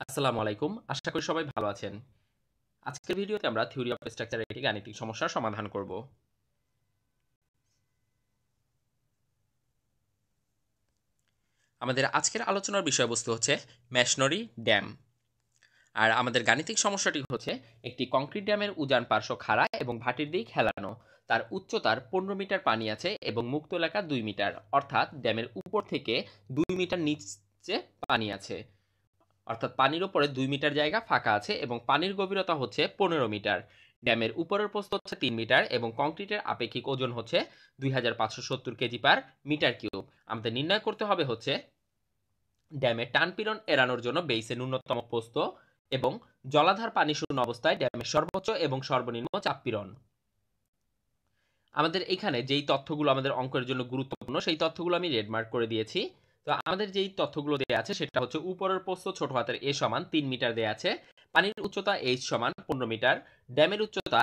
আসসালামু আলাইকুম। আশা করি সবাই ভালো আছেন। আজকের ভিডিওতে আমরা থিওরি অফ স্ট্রাকচারের একটি গাণিতিক সমস্যার সমাধান করব। আমাদের আজকের আলোচনার বিষয়বস্তু হচ্ছে ম্যাশনরি ড্যাম। আর আমাদের গাণিতিক সমস্যাটি হচ্ছে একটি কংক্রিট ড্যামের উজান পার্শ্ব খাড়া এবং ভাটির দিক হেলানো। তার উচ্চতার পনেরো মিটার পানি আছে এবং মুক্ত এলাকা দুই মিটার। অর্থাৎ ড্যামের উপর থেকে দুই মিটার নিচে পানি আছে। অর্থাৎ পানির উপরে দুই মিটার জায়গা ফাঁকা আছে এবং পানির গভীরতা হচ্ছে পনেরো মিটার। ড্যামের উপরের প্রস্থ হচ্ছে তিন মিটার এবং কংক্রিটের আপেক্ষিক ওজন হচ্ছে দুই হাজার পাঁচশো সত্তর কেজি পার মিটার কিউব। আমাদের নির্ণয় করতে হবে হচ্ছে ড্যামের টান পীড়ন এড়ানোর জন্য বেইসে ন্যূনতম প্রস্থ এবং জলাধার পানি শূন্য অবস্থায় ড্যামের সর্বোচ্চ এবং সর্বনিম্ন চাপ পীড়ন আমাদের এখানে যেই তথ্যগুলো আমাদের অঙ্কের জন্য গুরুত্বপূর্ণ, সেই তথ্যগুলো আমি রেডমার্ক করে দিয়েছি। তো আমাদের যেই তথ্যগুলো দেওয়া আছে সেটা হচ্ছে উপরের প্রস্থ ছোট হাতের এ সমান তিন মিটার দেওয়া আছে, পানির উচ্চতা এইচ সমান পনেরো মিটার, ড্যামের উচ্চতা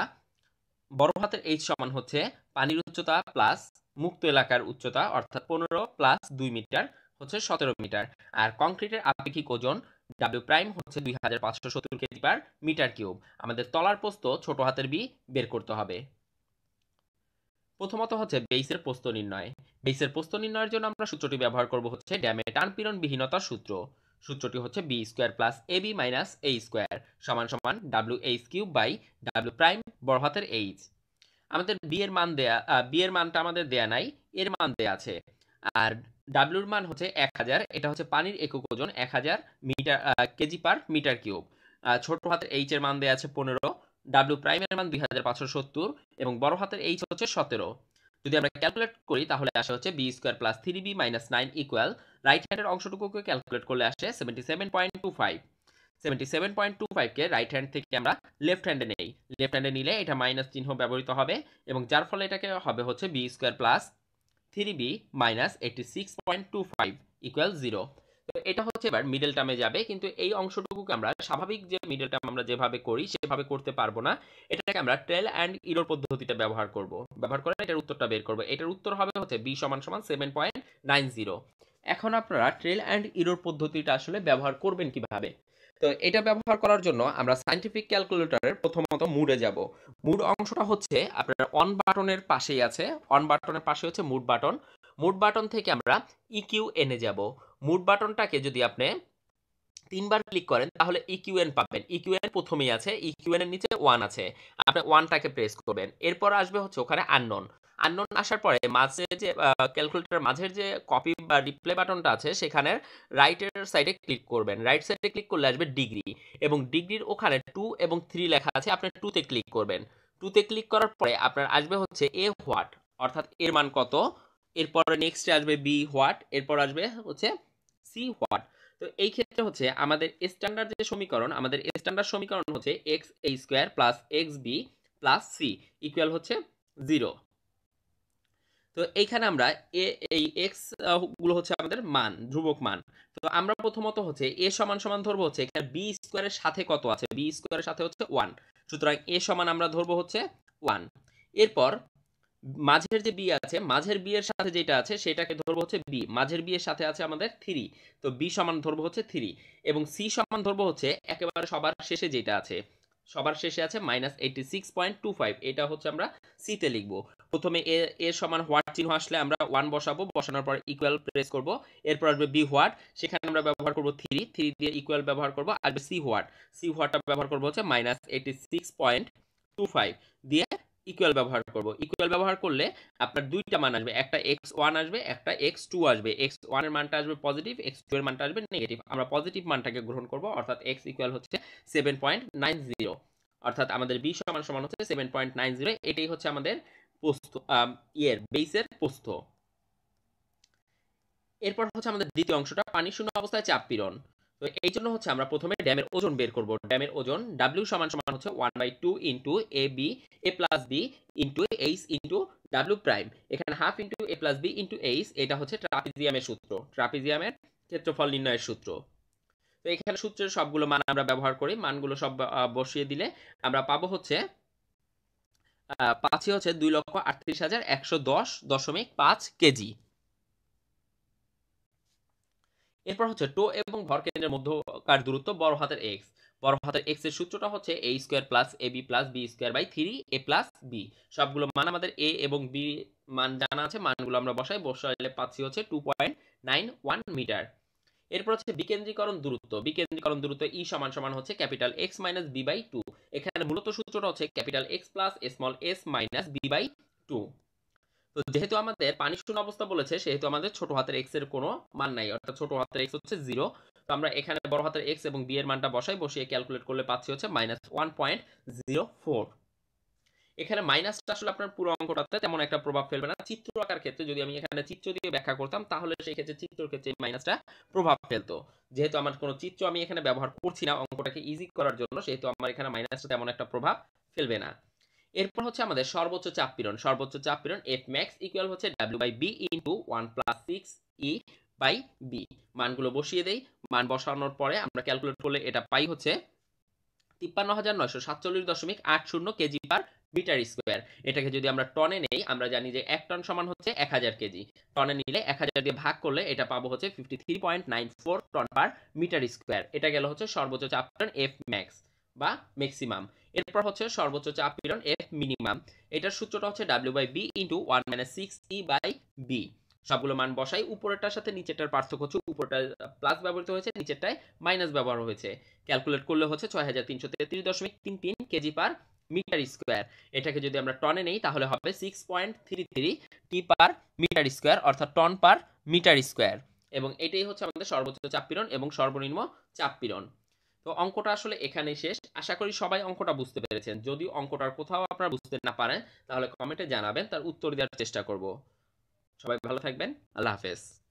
বড় হাতের এইচ সমান হচ্ছে পানির উচ্চতা প্লাস মুক্ত এলাকার উচ্চতা অর্থাৎ পনেরো প্লাস দুই মিটার হচ্ছে সতেরো মিটার, আর কংক্রিটের আপেক্ষিক ওজন ডাব্লিউ প্রাইম হচ্ছে দুই হাজার পাঁচশো সত্তর কেজি পার মিটার কিউব আমাদের তলার প্রস্থ ছোট হাতের বি বের করতে হবে। প্রথমত হচ্ছে বেইসের প্রস্থ নির্ণয়। বেইসের প্রস্থ নির্ণয়ের জন্য আমরা সূত্রটি ব্যবহার করব হচ্ছে ড্যামের টান পীড়ন বিহীনতার সূত্র। সূত্রটি হচ্ছে B square plus A B minus A square সমান সমান W H cube by W prime বড় হাতের এইচ আমাদের বি এর মান দেয়া বি এর মানটা আমাদের দেয়া নাই, এর মান দেয়া আছে। আর ডাব্লিউর মান হচ্ছে এক হাজার, এটা হচ্ছে পানির একক ওজন এক হাজার metre kg per metre cube. ছোট হাতের এইচ এর মান দেয়া আছে পনেরো ডাব্লিউ প্রাইমের মান দুই হাজার পাঁচশো সত্তর এবং বড় হাতের এইচ হচ্ছে সতেরো। যদি আমরা ক্যালকুলেট করি, তাহলে আসে হচ্ছে B square plus three B minus nine equal right হ্যান্ডের অংশটুকুকে ক্যালকুলেট করলে আসে seventy seven point two five seventy seven point two ফাইভকে right hand থেকে আমরা লেফট হ্যান্ডে নেই। লেফট হ্যান্ডে নিলে এটা মাইনাস চিহ্ন ব্যবহৃত হবে এবং যার ফলে এটাকে হবে হচ্ছে B square plus three B minus eighty six point two five equal zero তো এটা হচ্ছে এবার মিডল টার্মে যাবে। কিন্তু এই অংশটুকুকে আমরা স্বাভাবিক যে মিডল টার্ম আমরা যেভাবে করি, সেভাবে করতে পারব না। এটাকে আমরা ট্রেল অ্যান্ড ইরোর পদ্ধতিটা ব্যবহার করব। ব্যবহার করে এটার উত্তরটা বের করব। এটার উত্তর হবে হচ্ছে বি সমান সমান সেভেন পয়েন্ট নাইন জিরো এখন আপনারা ট্রেল অ্যান্ড ইরোর পদ্ধতিটা আসলে ব্যবহার করবেন কীভাবে? তো এটা ব্যবহার করার জন্য আমরা সাইন্টিফিক ক্যালকুলেটরের প্রথমত মুডে যাব। মুড অংশটা হচ্ছে আপনার অন বাটনের পাশেই আছে। অন বাটনের পাশে হচ্ছে মুড বাটন মুড বাটন থেকে আমরা ইকিউ এনে যাব। মুড বাটনটাকে যদি আপনি তিনবার ক্লিক করেন, তাহলে ইকিউএন পাবেন। ইকিউএন প্রথমেই আছে ইকিউএন এর নিচে ওয়ান আছে। আপনি ওয়ানটাকে প্রেস করবেন। এরপর আসবে হচ্ছে ওখানে আননোন আননোন আসার পরে মাঝে যে ক্যালকুলেটর মাঝের যে কপি বা রিপ্লে বাটনটা আছে, সেখানে রাইটের সাইডে ক্লিক করবেন। রাইট সাইডে ক্লিক করলে আসবে ডিগ্রি এবং ডিগ্রির ওখানে টু এবং থ্রি লেখা আছে, আপনি টুতে ক্লিক করবেন। টুতে ক্লিক করার পরে আপনার আসবে হচ্ছে এ হোয়াট অর্থাৎ এর মান কত? এরপর নেক্সটে আসবে বি হোয়াট এরপর আসবে হচ্ছে সি হোয়াট? তো এই ক্ষেত্রে হচ্ছে আমাদের স্ট্যান্ডার্ড যে সমীকরণ, আমাদের স্ট্যান্ডার্ড সমীকরণ হচ্ছে X A square plus X B plus C equal হচ্ছে জিরো। তো এইখানে আমরা এ, এই এক্সগুলো হচ্ছে আমাদের মান, ধ্রুবক মান। তো আমরা প্রথমত হচ্ছে এ সমান সমান ধরবো হচ্ছে এখানে বি স্কোয়ারের সাথে কত আছে? বি স্কোয়ারের সাথে হচ্ছে ওয়ান। সুতরাং এ সমান আমরা ধরবো হচ্ছে ওয়ান। এরপর মাঝের যে বি আছে, মাঝের বি এর সাথে যেটা আছে, সেটাকে ধরবো হচ্ছে বি মাঝের বি এর সাথে আছে আমাদের থ্রি তো বি সমান ধরবো হচ্ছে থ্রি এবং সি সমান ধরবো হচ্ছে একেবারে সবার শেষে যেটা আছে। সবার শেষে আছে minus eighty six point two five এটা হচ্ছে আমরা সিতে লিখব। প্রথমে এ এর সমান হোয়াট চিহ্ন আসলে আমরা ওয়ান বসাবো, বসানোর পর ইকুয়াল প্রেস করব। এরপর আসবে বি হোয়াট সেখানে আমরা ব্যবহার করব থ্রি থ্রি দিয়ে ইকুয়াল ব্যবহার করব। আসবে সি হোয়াট সি হোয়াটটা ব্যবহার করব হচ্ছে minus eighty six point two five দিয়ে ইকুয়াল ব্যবহার করব। ইকুয়াল ব্যবহার করলে আপনার দুইটা মান আসবে। একটা এক্স ওয়ান আসবে, একটা এক্স টু আসবে। এক্স ওয়ানের মানটা আসবে পজিটিভ এক্স টু এর মানটা আসবে নেগেটিভ আমরা পজিটিভ মানটাকে গ্রহণ করব, অর্থাৎ এক্স ইকুয়াল হচ্ছে সেভেন পয়েন্ট নাইন জিরো অর্থাৎ আমাদের বি সমান সমান হচ্ছে সেভেন পয়েন্ট নাইন জিরো এটাই হচ্ছে আমাদের পোস্ত ইয়ের বেসের পোস্ত। এরপর হচ্ছে আমাদের দ্বিতীয় অংশটা, পানি শূন্য অবস্থায় চাপ পীড়ন। তো এই জন্য হচ্ছে আমরা প্রথমে ড্যামের ওজন বের করব। ড্যামের ওজন ডাব্লিউ সমান সমান হচ্ছে one by two into A B A plus B into H into W prime এখানে half into A plus B into H এটা হচ্ছে ট্রাপিজিয়ামের সূত্র। ট্রাপিজিয়ামের ক্ষেত্রফল নির্ণয়ের সূত্র। তো এখানে সূত্রের সবগুলো মান আমরা ব্যবহার করি। মানগুলো সব বসিয়ে দিলে আমরা পাবো হচ্ছে পাঁচই হচ্ছে দুই লক্ষ আটত্রিশ হাজার একশো দশ দশমিক পাঁচ কেজি। এরপর হচ্ছে টো এবং ভর কেন্দ্রের মধ্যকার দূরত্ব? বড় হাতের এক্স বড় হাতের এক্সের সূত্রটা হচ্ছে A square plus A B plus B square by three A plus B সবগুলো মান আমাদের এ এবং বি মান জানা আছে, মানগুলো আমরা বসাই। বসাইলে পাচ্ছি হচ্ছে two point nine one metre এরপর হচ্ছে বিকেন্দ্রীকরণ দূরত্ব। বিকেন্দ্রীকরণ দূরত্ব ই সমান সমান হচ্ছে capital X minus B by two এখানে মূলত সূত্রটা হচ্ছে capital X plus small S minus B by two তো যেহেতু আমাদের পানি শূন্য অবস্থা বলেছে, সেহেতু আমাদের ছোট হাতের এক্সের কোনো মান নাই। অর্থাৎ ছোট হাতের এক্স হচ্ছে জিরো তো আমরা এখানে বড় হাতের এক্স এবং বি এর মানটা বসাই, বসিয়ে ক্যালকুলেট করলে পাচ্ছি হচ্ছে minus one point zero four এখানে মাইনাসটা আসলে আপনার পুরো অঙ্কটাতে তেমন একটা প্রভাব ফেলবে না। চিত্র আকার ক্ষেত্রে যদি আমি এখানে চিত্র দিয়ে ব্যাখ্যা করতাম, তাহলে সেই ক্ষেত্রে চিত্রের ক্ষেত্রে মাইনাসটা প্রভাব ফেলতো। যেহেতু আমার কোনো চিত্র আমি এখানে ব্যবহার করছি না, অঙ্কটাকে ইজি করার জন্য, সেহেতু আমার এখানে মাইনাসটা তেমন একটা প্রভাব ফেলবে না। এরপর হচ্ছে আমাদের সর্বোচ্চ চাপ পীড়ন। সর্বোচ্চ চাপ পীড়ন এফ ম্যাক্স ইকুয়াল হচ্ছে W by B into one plus six E by B মানগুলো বসিয়ে দেই। মান বসানোর পরে আমরা ক্যালকুলেট করলে এটা পাই হচ্ছে তিপ্পান্ন হাজার নয়শো সাতচল্লিশ দশমিক আট শূন্য কেজি পার মিটার স্কোয়ার। এটাকে যদি আমরা টনে নেই, আমরা জানি যে এক টন সমান হচ্ছে এক হাজার কেজি। টনে নিলে এক হাজার দিয়ে ভাগ করলে এটা পাবো হচ্ছে fifty three point nine four ton per metre square এটা গেল হচ্ছে সর্বোচ্চ চাপ এফ ম্যাক্স বা ম্যাক্সিমাম এরপর হচ্ছে সর্বোচ্চ চাপ পীড়ন এফ মিনিমাম এটার সূত্রটা হচ্ছে W by B into one minus six E by B সবগুলো মান বসাই, উপরেরটার সাথে নিচেরটার পার্থক্য হচ্ছে উপরটা প্লাস ব্যবহৃত হয়েছে, নিচেরটায় মাইনাস ব্যবহার হয়েছে। ক্যালকুলেট করলে হচ্ছে ছয় হাজার তিনশো তেত্রিশ দশমিক তিন তিন কেজি পার মিটার স্কোয়ার এটাকে যদি আমরা টনে নেই, তাহলে হবে six point three three T per metre square অর্থাৎ টন পার মিটার স্কোয়ার এবং এটাই হচ্ছে আমাদের সর্বোচ্চ চাপপীড়ন এবং সর্বনিম্ন চাপপীড়ন তো অঙ্কটা আসলে এখানেই শেষ। আশা করি সবাই অঙ্কটা বুঝতে পেরেছেন। যদি অঙ্কটার কোথাও আপনারা বুঝতে না পারেন, তাহলে কমেন্টে জানাবেন, তার উত্তর দেওয়ার চেষ্টা করব। সবাই ভালো থাকবেন। আল্লাহ হাফেজ।